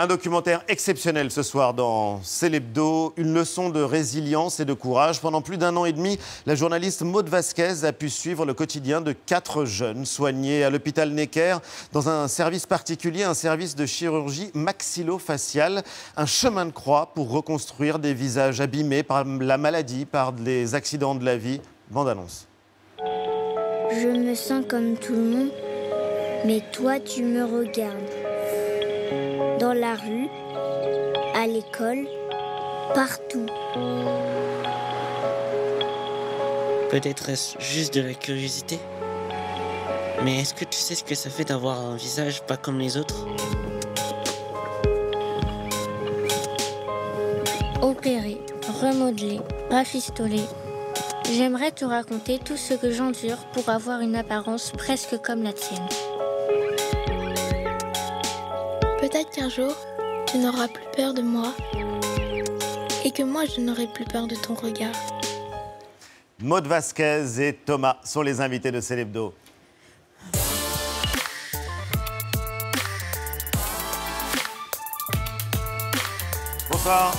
Un documentaire exceptionnel ce soir dans Célébdo, une leçon de résilience et de courage. Pendant plus d'un an et demi, la journaliste Maude Vasquez a pu suivre le quotidien de quatre jeunes soignés à l'hôpital Necker dans un service particulier, un service de chirurgie maxillofaciale, un chemin de croix pour reconstruire des visages abîmés par la maladie, par les accidents de la vie. Bande annonce. Je me sens comme tout le monde, mais toi tu me regardes dans la rue, à l'école, partout. Peut-être est-ce juste de la curiosité Mais est-ce que tu sais ce que ça fait d'avoir un visage pas comme les autres? Opérer, remodeler, rafistoler. J'aimerais te raconter tout ce que j'endure pour avoir une apparence presque comme la tienne. Qu'un jour, tu n'auras plus peur de moi et que moi, je n'aurai plus peur de ton regard. Maud Vasquez et Thomas sont les invités de Célébdo. Bonsoir.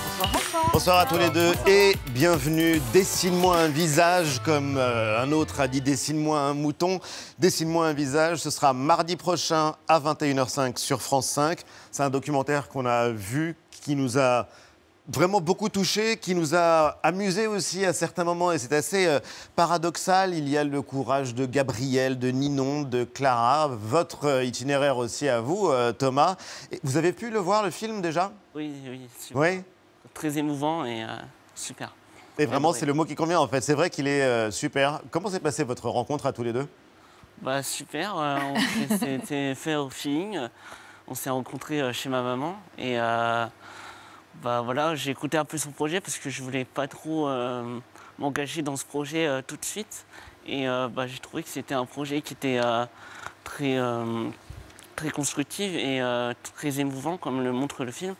Bonsoir. à tous les deux et bienvenue. Dessine-moi un visage, comme euh, un autre a dit dessine-moi un mouton. Dessine-moi un visage, ce sera mardi prochain à 21h05 sur France 5. C'est un documentaire qu'on a vu qui nous a vraiment beaucoup touché, qui nous a amusé aussi à certains moments. Et c'est assez euh, paradoxal. Il y a le courage de Gabriel, de Ninon, de Clara. Votre euh, itinéraire aussi à vous, Thomas. vous avez pu le voir, le film déjà? Oui, oui. Oui? Très émouvant et euh, super. Et vraiment, c'est le mot qui convient en fait. C'est vrai qu'il est euh, super. Comment s'est passée votre rencontre à tous les deux? Bah, Super. Euh, C'était fait au feeling. On s'est rencontrés chez ma maman. Et bah, voilà, j'ai écouté un peu son projet parce que je voulais pas trop m'engager dans ce projet tout de suite. Et bah, j'ai trouvé que c'était un projet qui était très, très constructif et très émouvant, comme le montre le film.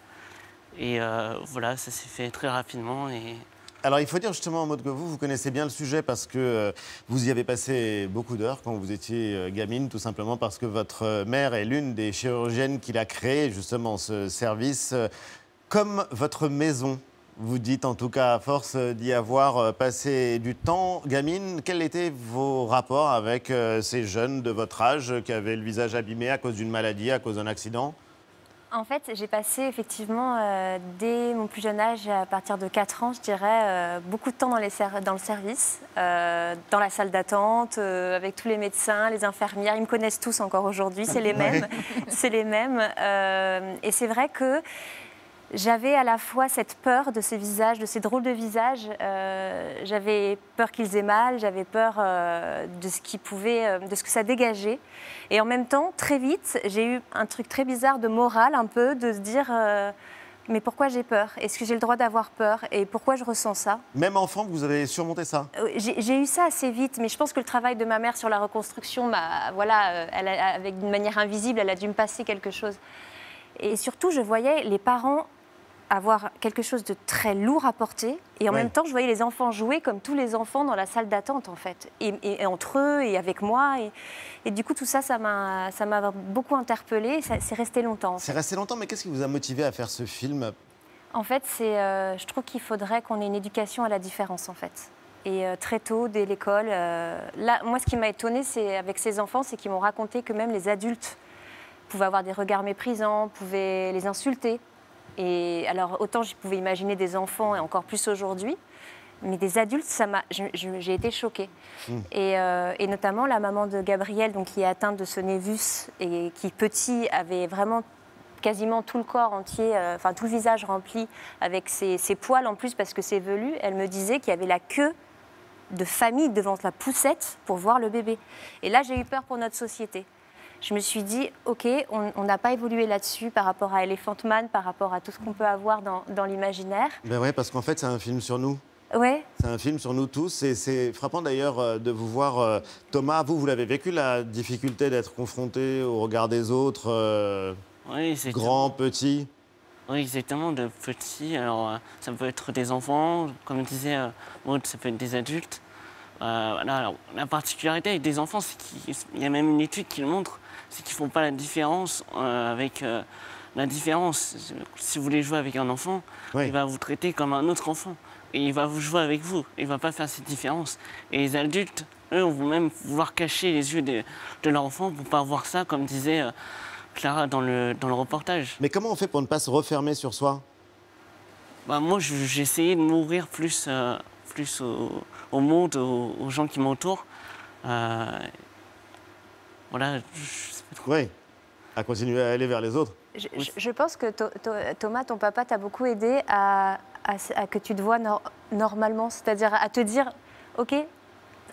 Et euh, voilà, ça s'est fait très rapidement. Et... Alors il faut dire justement en mode que vous, vous connaissez bien le sujet parce que euh, vous y avez passé beaucoup d'heures quand vous étiez euh, gamine, tout simplement parce que votre mère est l'une des chirurgiennes qui a créé justement ce service. Comme votre maison, vous dites en tout cas à force d'y avoir passé du temps, gamine, quels étaient vos rapports avec ces jeunes de votre âge qui avaient le visage abîmé à cause d'une maladie, à cause d'un accident? En fait, j'ai passé effectivement, euh, dès mon plus jeune âge, à partir de 4 ans, je dirais, euh, beaucoup de temps dans, les dans le service, euh, dans la salle d'attente, avec tous les médecins, les infirmières. Ils me connaissent tous encore aujourd'hui, c'est les mêmes. c'est les mêmes. et c'est vrai que j'avais à la fois cette peur de ces visages, de ces drôles de visages. Euh, j'avais peur qu'ils aient mal, j'avais peur euh, de ce qui pouvait, euh, de ce que ça dégageait. Et en même temps, très vite, j'ai eu un truc très bizarre de morale, un peu, de se dire. mais pourquoi j'ai peur? Est-ce que j'ai le droit d'avoir peur? Et pourquoi je ressens ça? Même enfant, vous avez surmonté ça? J'ai eu ça assez vite, mais je pense que le travail de ma mère sur la reconstruction, voilà, elle avec d'une manière invisible, elle a dû me passer quelque chose. Et surtout, je voyais les parents avoir quelque chose de très lourd à porter. Et en même temps, je voyais les enfants jouer comme tous les enfants dans la salle d'attente, en fait. Et, entre eux et avec moi. Et, du coup, tout ça, ça m'a beaucoup interpellée. C'est resté longtemps. C'est resté longtemps, mais qu'est-ce qui vous a motivé à faire ce film? En fait, c'est, euh, je trouve qu'il faudrait qu'on ait une éducation à la différence, en fait. Et euh, très tôt, dès l'école. Euh, là, moi, ce qui m'a étonnée, c'est avec ces enfants, c'est qu'ils m'ont raconté que même les adultes pouvaient avoir des regards méprisants, pouvaient les insulter. Et alors, autant je pouvais imaginer des enfants, et encore plus aujourd'hui, mais des adultes, ça m'a, j'ai été choquée. Hmm. Euh, et, notamment la maman de Gabriel, donc, qui est atteinte de ce névus et qui, petit, avait vraiment quasiment tout le corps entier, euh, enfin tout le visage rempli avec ses, ses, poils en plus parce que c'est velu. Elle me disait qu'il y avait la queue de famille devant la poussette pour voir le bébé. Et là, j'ai eu peur pour notre société je me suis dit, OK, on n'a pas évolué là-dessus par rapport à Elephant Man, par rapport à tout ce qu'on peut avoir dans, l'imaginaire. Ben ouais, parce qu'en fait, c'est un film sur nous. Ouais. C'est un film sur nous tous et c'est frappant d'ailleurs euh, de vous voir. Euh, Thomas, vous, vous l'avez vécu la difficulté d'être confronté au regard des autres, euh, oui, grands, petits Oui, exactement, de petits. Alors, ça peut être des enfants, comme je disais, ça peut être des adultes. La particularité avec des enfants, c'est qu'il y a même une étude qui le montre, c'est qu'ils font pas la différence euh, avec, euh, la différence. Si vous voulez jouer avec un enfant, il va vous traiter comme un autre enfant. Et il va vous jouer avec vous. Il ne va pas faire cette différence. Et les adultes, eux, vont même vouloir cacher les yeux de, de leur enfant pour ne pas voir ça, comme disait euh, Clara dans le, dans le reportage. Mais comment on fait pour ne pas se refermer sur soi? Bah, Moi, j'ai essayé de m'ouvrir plus, euh, plus au, monde, aux, gens qui m'entourent. Euh, voilà. Oui, à continuer à aller vers les autres. Je, pense que Thomas, ton papa, t'a beaucoup aidé à, que tu te vois normalement, c'est-à-dire à te dire, OK,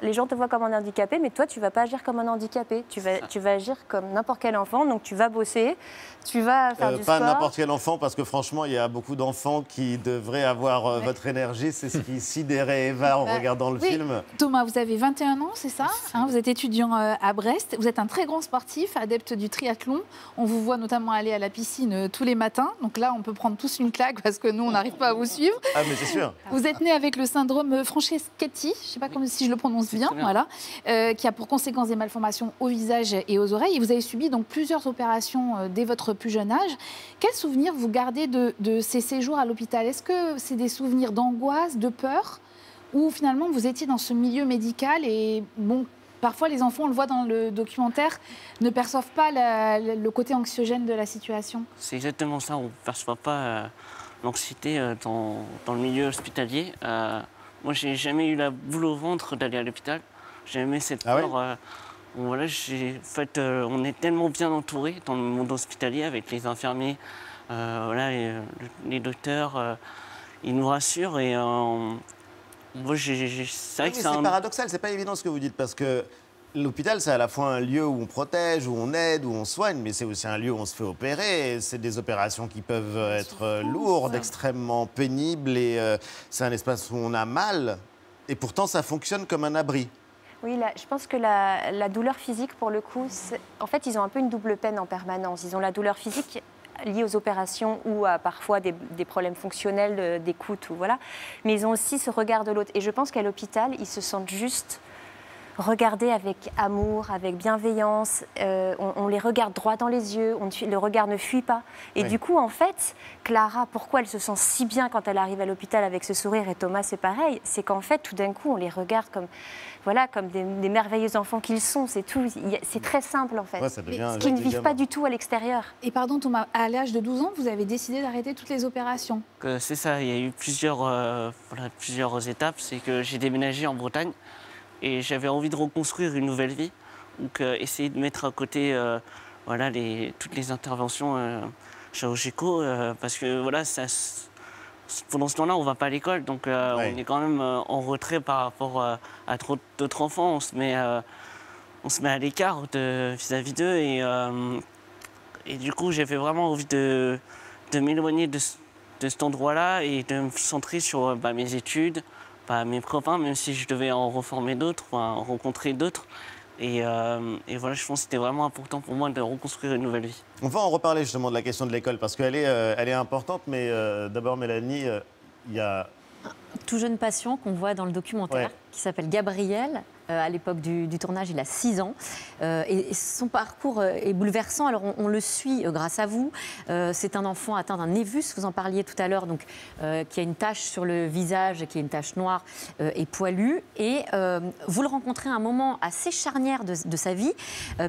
les gens te voient comme un handicapé, mais toi, tu vas pas agir comme un handicapé. Tu vas, tu vas agir comme n'importe quel enfant. Donc, tu vas bosser, tu vas faire euh, du sport. Pas n'importe quel enfant, parce que franchement, il y a beaucoup d'enfants qui devraient avoir euh, votre énergie. C'est ce qui sidérait Eva en bah, regardant le film. Thomas, vous avez 21 ans, c'est ça hein, Vous êtes étudiant euh, à Brest. Vous êtes un très grand sportif, adepte du triathlon. On vous voit notamment aller à la piscine tous les matins. Donc là, on peut prendre tous une claque parce que nous, on n'arrive pas à vous suivre. Ah, mais c'est sûr. Vous êtes né avec le syndrome Franceschetti. Je ne sais pas si je le prononce bien, voilà, euh, qui a pour conséquence des malformations au visage et aux oreilles. Et vous avez subi donc plusieurs opérations euh, dès votre plus jeune âge. Quels souvenirs vous gardez de, ces séjours à l'hôpital? Est-ce que c'est des souvenirs d'angoisse, de peur, ou finalement vous étiez dans ce milieu médical et bon, Parfois, les enfants, on le voit dans le documentaire, ne perçoivent pas le côté anxiogène de la situation? C'est exactement ça, on ne perçoit pas euh, l'anxiété dans, dans, le milieu hospitalier. Moi, j'ai jamais eu la boule au ventre d'aller à l'hôpital. J'ai aimé cette ah peur. Euh, voilà, j'ai fait, euh, on est tellement bien entouré dans le monde hospitalier avec les infirmiers, euh, voilà, les, docteurs, ils nous rassurent et moi, c'est que c'est paradoxal, c'est pas évident ce que vous dites parce que L'hôpital, c'est à la fois un lieu où on protège, où on aide, où on soigne, mais c'est aussi un lieu où on se fait opérer. C'est des opérations qui peuvent être lourdes, extrêmement pénibles, et euh, c'est un espace où on a mal. Et pourtant, ça fonctionne comme un abri. Oui, là, je pense que la, douleur physique, pour le coup, en fait, ils ont un peu une double peine en permanence. Ils ont la douleur physique liée aux opérations ou à parfois des, des problèmes fonctionnels d'écoute, ou voilà. Mais ils ont aussi ce regard de l'autre. Et je pense qu'à l'hôpital, ils se sentent juste regarder avec amour, avec bienveillance. Euh, on, les regarde droit dans les yeux, on, le regard ne fuit pas. Et du coup, en fait, Clara, pourquoi elle se sent si bien quand elle arrive à l'hôpital avec ce sourire, et Thomas, c'est pareil, c'est qu'en fait, tout d'un coup, on les regarde comme, voilà, comme des, merveilleux enfants qu'ils sont. C'est tout. C'est très simple, en fait. ce qu'ils ne vivent pas du tout à l'extérieur. Et pardon, Thomas, à l'âge de 12 ans, vous avez décidé d'arrêter toutes les opérations? C'est ça, il y a eu plusieurs, euh, plusieurs étapes. C'est que j'ai déménagé en Bretagne. Et j'avais envie de reconstruire une nouvelle vie. Donc euh, essayer de mettre à côté euh, voilà, les, toutes les interventions euh, chirurgicaux, parce que voilà, ça, pendant ce temps-là, on ne va pas à l'école, donc on est quand même en retrait par rapport à d'autres enfants. On se met, on se met à l'écart vis-à-vis d'eux. Et, et du coup, j'avais vraiment envie de, de m'éloigner de, de, cet endroit-là et de me centrer sur bah, mes études, mes copains, même si je devais en reformer d'autres, en rencontrer d'autres. Euh, et, voilà, je pense que c'était vraiment important pour moi de reconstruire une nouvelle vie. On va en reparler justement de la question de l'école parce qu'elle est, euh, est importante, mais euh, d'abord, Mélanie, il y a. tout jeune patient qu'on voit dans le documentaire qui s'appelle Gabriel, euh, à l'époque du, tournage, il a 6 ans. Euh, et, son parcours euh, est bouleversant. Alors, on, le suit grâce à vous. c'est un enfant atteint d'un névus, vous en parliez tout à l'heure, donc qui a une tache sur le visage, qui est une tache noire et poilue. Et vous le rencontrez à un moment assez charnière de, sa vie,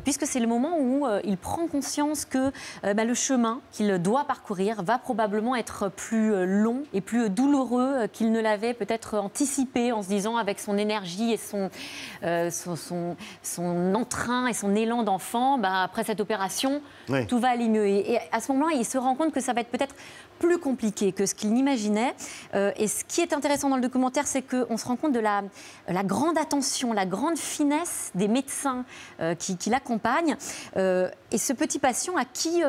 puisque c'est le moment où il prend conscience que bah, le chemin qu'il doit parcourir va probablement être plus long et plus douloureux qu'il ne l'avait peut-être anticipé en se disant avec son énergie et son, euh, son, son, entrain et son élan d'enfant, bah, après cette opération, tout va aller mieux. Et, à ce moment-là, il se rend compte que ça va être peut-être plus compliqué que ce qu'il n'imaginait. Euh, et ce qui est intéressant dans le documentaire, c'est qu'on se rend compte de la, la, grande attention, la grande finesse des médecins euh, qui, l'accompagnent. et ce petit patient à qui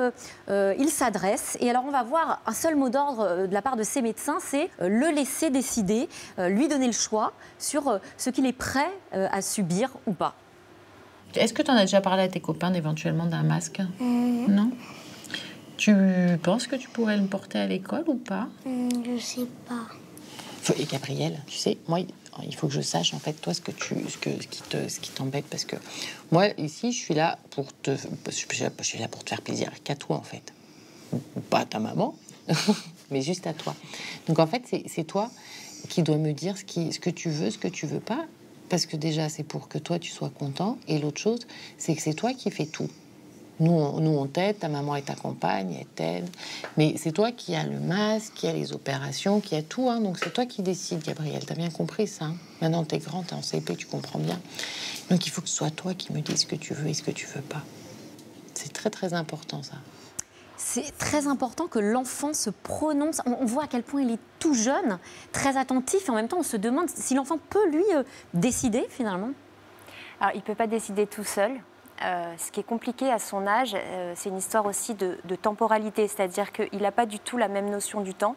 il s'adresse. Et alors, on va voir un seul mot d'ordre de la part de ces médecins, c'est le laisser décider, lui donner le choix sur ce qu'il est prêt à subir ou pas. Est-ce que tu en as déjà parlé à tes copains éventuellement d'un masque mhm. Non Tu penses que tu pourrais le porter à l'école ou pas mm, Je sais pas. Et Gabriel, tu sais, moi, il faut que je sache en fait toi ce que tu ce que ce qui te ce qui t'embête parce que moi ici je suis là pour te je suis là pour te faire plaisir qu'à toi en fait pas à ta maman, mais juste à toi. Donc en fait, c'est toi qui dois me dire ce, qui, ce que tu veux, ce que tu veux pas. Parce que déjà, c'est pour que toi, tu sois content. Et l'autre chose, c'est que c'est toi qui fais tout. Nous, on, nous, on t'aide, ta maman est ta compagne, elle t'aide. Mais c'est toi qui as le masque, qui a les opérations, qui a tout. Hein. Donc c'est toi qui décides, Gabriel. T'as bien compris ça. Hein. Maintenant, t'es grand, t'es en CP, tu comprends bien. Donc il faut que ce soit toi qui me dises ce que tu veux et ce que tu veux pas. C'est très, très important, ça c'est très important que l'enfant se prononce. On, voit à quel point il est tout jeune, très attentif, et en même temps, on se demande si l'enfant peut, lui, euh, décider, finalement. Alors, il ne peut pas décider tout seul. Euh, ce qui est compliqué à son âge, euh, c'est une histoire aussi de, de temporalité, c'est-à-dire qu'il n'a pas du tout la même notion du temps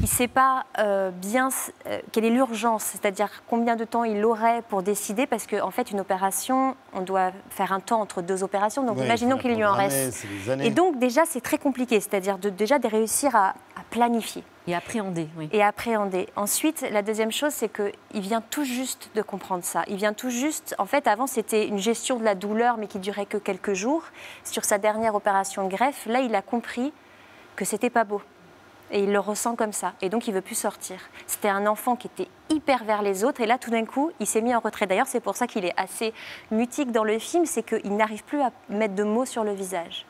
il ne sait pas euh, bien euh, quelle est l'urgence, c'est-à-dire combien de temps il aurait pour décider, parce qu'en fait, une opération, on doit faire un temps entre deux opérations, donc imaginons qu'il lui en reste. Et donc, déjà, c'est très compliqué, c'est-à-dire de, déjà de réussir à, planifier. Et appréhender, oui. Et appréhender. Ensuite, la deuxième chose, c'est qu'il vient tout juste de comprendre ça. Il vient tout juste. En fait, avant, c'était une gestion de la douleur, mais qui durait que quelques jours. Sur sa dernière opération de greffe, là, il a compris que c'était pas beau et il le ressent comme ça. Et donc, il veut plus sortir. C'était un enfant qui était hyper vers les autres. Et là, tout d'un coup, il s'est mis en retrait. D'ailleurs, c'est pour ça qu'il est assez mutique dans le film. C'est qu'il n'arrive plus à mettre de mots sur le visage.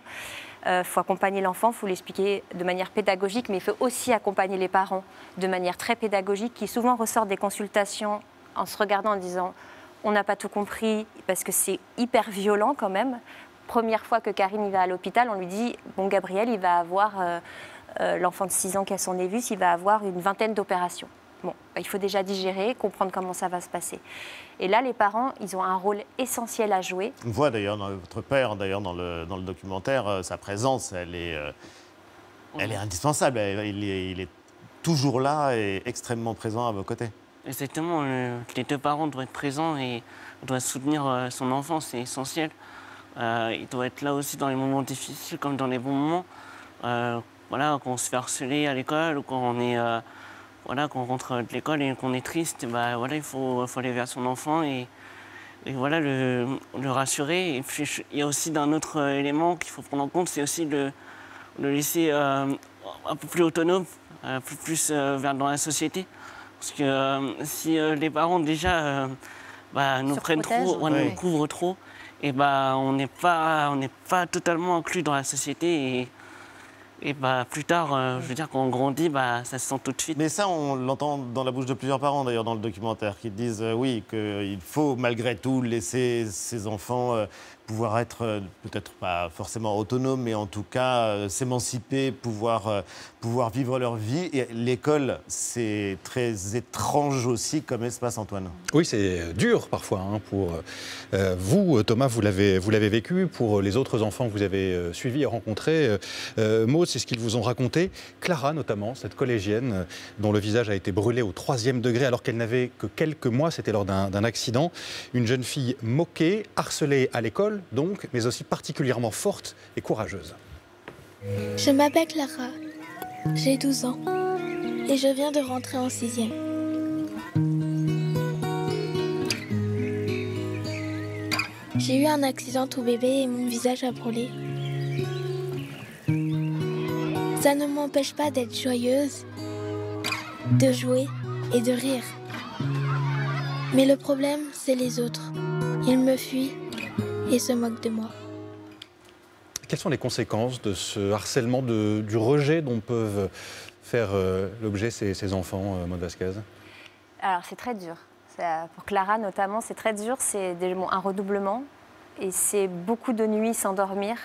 Il euh, faut accompagner l'enfant, il faut l'expliquer de manière pédagogique, mais il faut aussi accompagner les parents de manière très pédagogique, qui souvent ressortent des consultations en se regardant en disant on n'a pas tout compris, parce que c'est hyper violent quand même. Première fois que Karine va à l'hôpital, on lui dit bon Gabriel, il va avoir euh, euh, l'enfant de 6 ans qui a son névus, il va avoir une vingtaine d'opérations. Bon, bah, il faut déjà digérer, comprendre comment ça va se passer. Et là, les parents, ils ont un rôle essentiel à jouer. On voit d'ailleurs dans votre père, d'ailleurs dans le, dans le documentaire, euh, sa présence, elle est, euh, elle est indispensable. Il est, il est, toujours là et extrêmement présent à vos côtés. Exactement. les deux parents doivent être présents et doivent soutenir son enfant, c'est essentiel. il doit être là aussi dans les moments difficiles comme dans les bons moments voilà, quand on se fait harceler à l'école ou quand on est euh, voilà, quand on rentre de l'école et qu'on est triste, bah, voilà, il faut, faut aller vers son enfant et, voilà, le, le, rassurer. Et puis, il y a aussi un autre élément qu'il faut prendre en compte, c'est aussi le, le laisser euh, un peu plus autonome, un peu plus euh, vers dans la société. Parce que si les parents déjà bah, nous prennent trop, on nous couvrent trop, et bah, on n'est pas, on pas totalement inclus dans la société. Et, et bah, plus tard, euh, je veux dire, quand on grandit, bah, ça se sent tout de suite. Mais ça, on l'entend dans la bouche de plusieurs parents, d'ailleurs, dans le documentaire, qui disent, euh, oui, qu'il faut malgré tout laisser ses enfants euh, pouvoir être euh, peut-être pas forcément autonome, mais en tout cas euh, s'émanciper, pouvoir, euh, pouvoir vivre leur vie. Et l'école, c'est très étrange aussi comme espace, Antoine. Oui, c'est dur parfois hein, pour vous, Thomas, vous l'avez, vous l'avez vécu, pour les autres enfants que vous avez suivis et rencontrés. Maud, c'est ce qu'ils vous ont raconté. Clara, notamment, cette collégienne dont le visage a été brûlé au troisième degré alors qu'elle n'avait que quelques mois, c'était lors d'un accident. Une jeune fille moquée, harcelée à l'école donc, mais aussi particulièrement forte et courageuse. Je m'appelle Clara, j'ai 12 ans et je viens de rentrer en sixième. J'ai eu un accident tout bébé et mon visage a brûlé. Ça ne m'empêche pas d'être joyeuse, de jouer et de rire. Mais le problème, c'est les autres. Ils me fuient et se moque de moi. Quelles sont les conséquences de ce harcèlement, de, du rejet dont peuvent faire euh, l'objet ces, enfants, euh, Maud Vasquez Alors c'est très dur. Pour Clara notamment, c'est très dur. C'est un redoublement et c'est beaucoup de nuits sans dormir.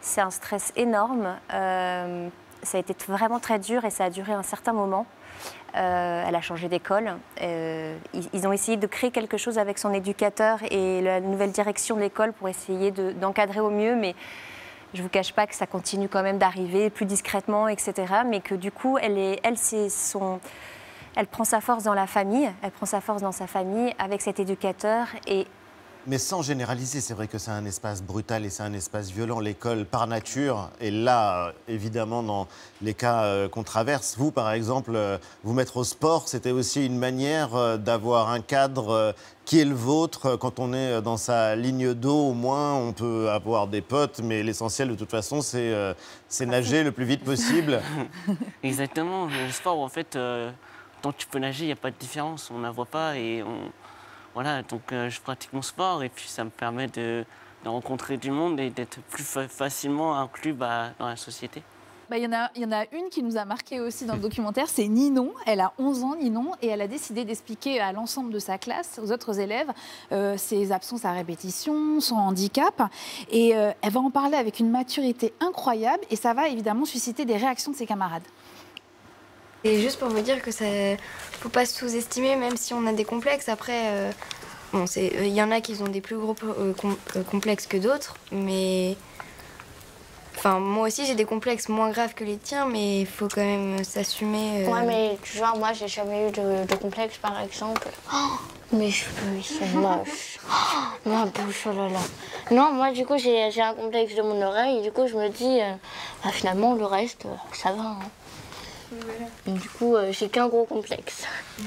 C'est un stress énorme. Euh, ça a été vraiment très dur et ça a duré un certain moment. Euh, elle a changé d'école. Euh, ils, ont essayé de créer quelque chose avec son éducateur et la nouvelle direction de l'école pour essayer d'encadrer au mieux, mais je ne vous cache pas que ça continue quand même d'arriver plus discrètement, etc. Mais que du coup, elle, elle prend sa force dans la famille, elle prend sa force dans sa famille avec cet éducateur et Mais sans généraliser, c'est vrai que c'est un espace brutal et c'est un espace violent, l'école par nature. Et là, évidemment, dans les cas euh, qu'on traverse, vous, par exemple, euh, vous mettre au sport, c'était aussi une manière euh, d'avoir un cadre qui est le vôtre. Quand on est dans sa ligne d'eau, au moins, on peut avoir des potes, mais l'essentiel, de toute façon, c'est nager le plus vite possible. Exactement. Le sport, en fait, tant que tu peux nager, il n'y a pas de différence. On ne la voit pas et on voilà, donc euh, je pratique mon sport et puis ça me permet de, rencontrer du monde et d'être plus facilement inclus bah, dans la société. Bah, il y, en a, une qui nous a marqué aussi dans le documentaire, c'est Ninon. Elle a 11 ans, Ninon, et elle a décidé d'expliquer à l'ensemble de sa classe, aux autres élèves, euh, ses absences à répétition, son handicap. Et euh, elle va en parler avec une maturité incroyable, et ça va évidemment susciter des réactions de ses camarades. Et juste pour vous dire que ça faut pas sous-estimer, même si on a des complexes. Après, euh, bon, il euh, y en a qui ont des plus gros euh, complexes que d'autres, mais Enfin, moi aussi, j'ai des complexes moins graves que les tiens, mais il faut quand même s'assumer. Ouais, mais tu vois, moi, j'ai jamais eu de, complexe, par exemple. Oh, mes cheveux, ils sont moches. Oh, ma bouche, oh là là. Non, moi, du coup, j'ai un complexe de mon oreille, et du coup, je me dis, bah, finalement, le reste, ça va. Hein. Du coup, euh, j'ai qu'un gros complexe.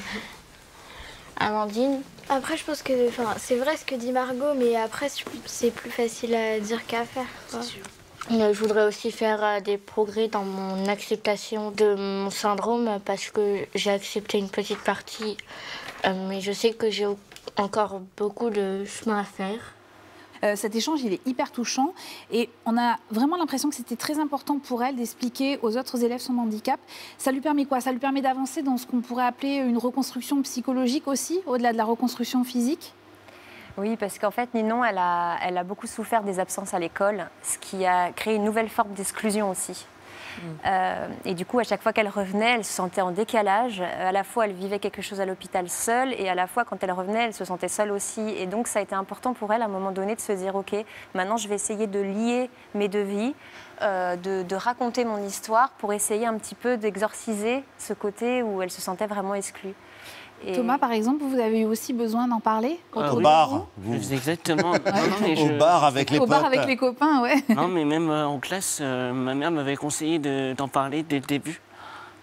Amandine Après, je pense que c'est vrai ce que dit Margot, mais après, c'est plus facile à dire qu'à faire. Je voudrais aussi faire euh, des progrès dans mon acceptation de mon syndrome parce que j'ai accepté une petite partie, euh, mais je sais que j'ai encore beaucoup de chemin à faire. Euh, cet échange, il est hyper touchant et on a vraiment l'impression que c'était très important pour elle d'expliquer aux autres élèves son handicap. Ça lui permet quoi? Ça lui permet d'avancer dans ce qu'on pourrait appeler une reconstruction psychologique aussi, au-delà de la reconstruction physique? Oui, parce qu'en fait, Ninon, elle a, elle a beaucoup souffert des absences à l'école, ce qui a créé une nouvelle forme d'exclusion aussi. Euh, et du coup, à chaque fois qu'elle revenait, elle se sentait en décalage. À la fois, elle vivait quelque chose à l'hôpital seule, et à la fois, quand elle revenait, elle se sentait seule aussi. Et donc, ça a été important pour elle, à un moment donné, de se dire, OK, maintenant, je vais essayer de lier mes deux vies, euh, de, raconter mon histoire pour essayer un petit peu d'exorciser ce côté où elle se sentait vraiment exclue. Thomas, par exemple, vous avez eu aussi besoin d'en parler ah Au bar vous... Exactement. Au bar avec les Au bar avec les copains, ouais. Non, mais même euh, en classe, euh, ma mère m'avait conseillé d'en parler dès le début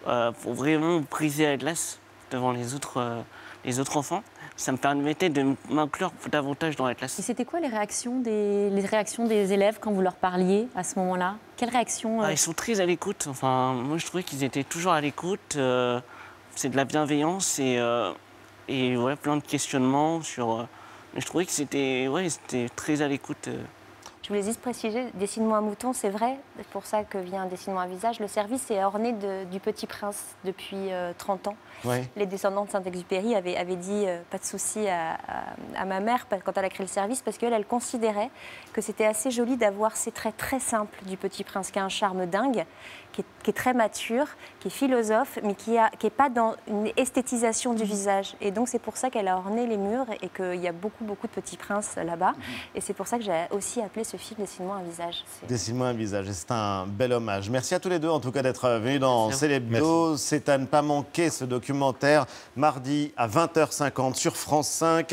euh, pour vraiment briser la glace devant les autres, les autres enfants. Ça me permettait de m'inclure davantage dans la classe. Et c'était quoi les réactions, des, les réactions des élèves quand vous leur parliez à ce moment-là? Quelles réactions ah, Ils sont très à l'écoute. Enfin, moi, je trouvais qu'ils étaient toujours à l'écoute c'est de la bienveillance et, euh, et ouais, plein de questionnements sur. Euh, je trouvais que c'était ouais, très à l'écoute. Euh. Je voulais juste préciser, Dessine-moi un mouton, c'est vrai, c'est pour ça que vient Dessine-moi un visage. Le service est orné du Petit Prince depuis 30 ans. Les descendants de Saint-Exupéry avaient, dit pas de souci à, ma mère quand elle a créé le service parce qu'elle, elle considérait que c'était assez joli d'avoir ces traits très simples du Petit Prince, qui a un charme dingue, qui est, très mature, qui est philosophe, mais qui n'est qui est pas dans une esthétisation du visage. Et donc c'est pour ça qu'elle a orné les murs et qu'il y a beaucoup, beaucoup de petits princes là-bas. Et c'est pour ça que j'ai aussi appelé ce film Dessine-moi un visage. Dessine-moi un visage, c'est un bel hommage. Merci à tous les deux en tout cas d'être venus dans Célébdo. C'est à ne pas manquer ce documentaire mardi à 20h50 sur France 5.